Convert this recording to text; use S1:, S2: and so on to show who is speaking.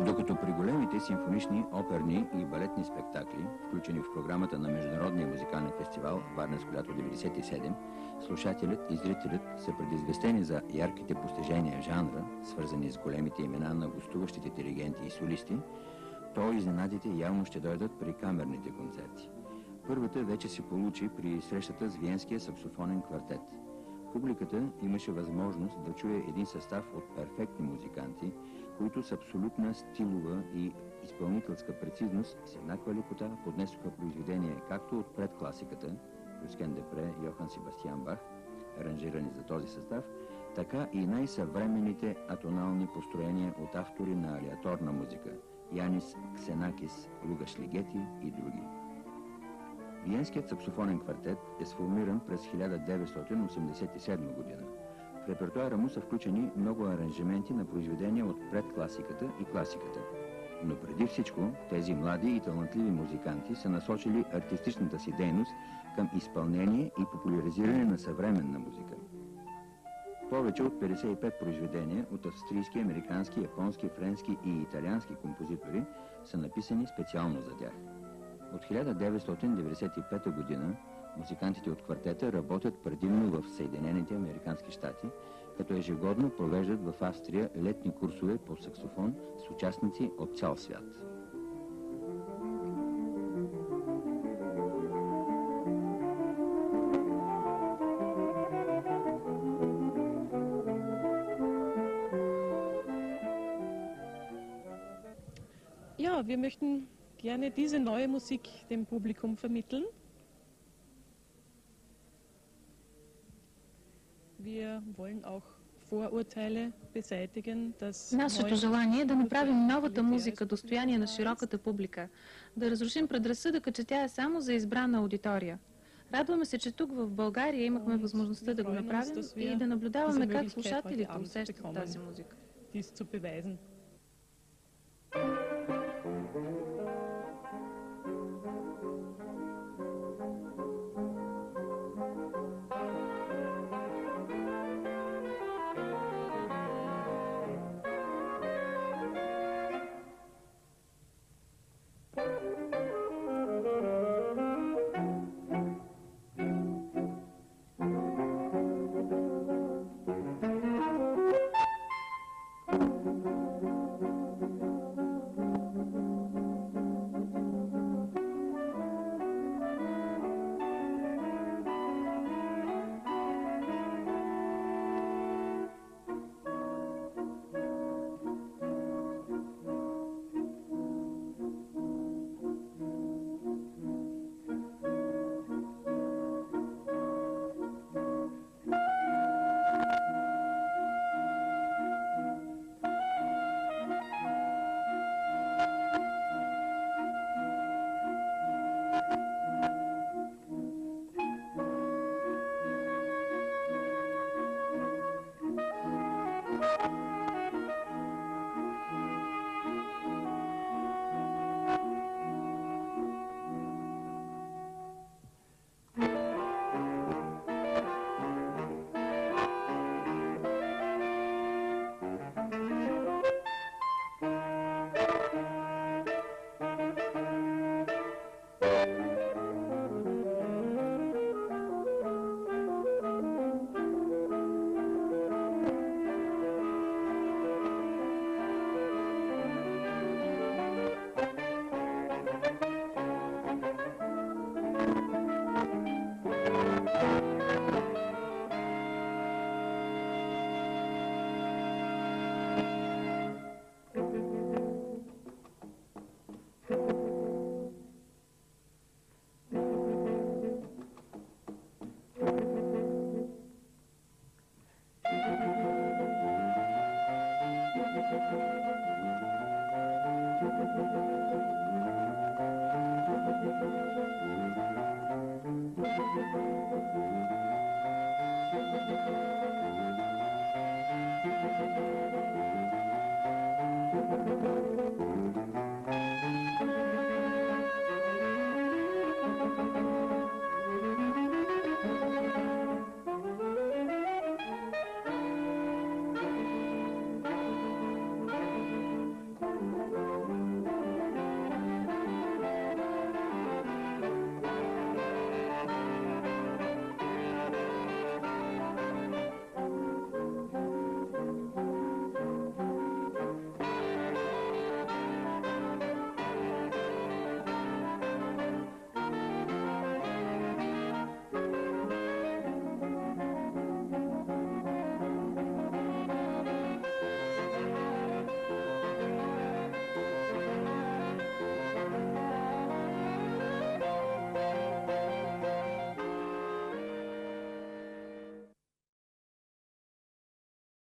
S1: Докато при големите симфонични, оперни и балетни спектакли, включени в програмата на Международния музикален фестивал Варненско лято 97, слушателят и зрителят са предизвестени за ярките постижения в жанра, свързани с големите имена на гостуващите диригенти и солисти, то изненадите явно ще дойдат при камерните концерти. Първата вече се получи при срещата с Виенския саксофонен квартет. Публиката имаше възможност да чуе един състав от перфектни музиканти, които с абсолютна стилова и изпълнителска прецизност с еднаква лекота поднесоха произведения както от предкласиката, Люскен Депре, Йохан Себастиан Бах, аранжирани за този състав, така и най-съвременните атонални построения от автори на алиаторна музика Янис Ксенакис, Лугаш Лигети и други. Виенският саксофонен квартет е сформиран през 1987 година. В репертуара му са включени много аранжименти на произведения от предкласиката и класиката. Но преди всичко, тези млади и талантливи музиканти са насочили артистичната си дейност към изпълнение и популяризиране на съвременна музика. Повече от 55 произведения от австрийски, американски, японски, френски и италиански композитори са написани специално за тях. От 1995 година музикантите от квартета работят предимно в Съединените Американски щати, като ежегодно провеждат в Австрия летни курсове по саксофон с участници от цял свят.
S2: Ja, wir möchten gerne diese neue Musik dem Publikum vermitteln. Wir wollen auch
S3: Нашето желание е да направим новата музика достояние на широката публика, да разрушим предразсъдъка, че тя е само за избрана аудитория. Радваме се, че тук в България имахме възможността да го направим и да наблюдаваме как слушателите усещат тази музика.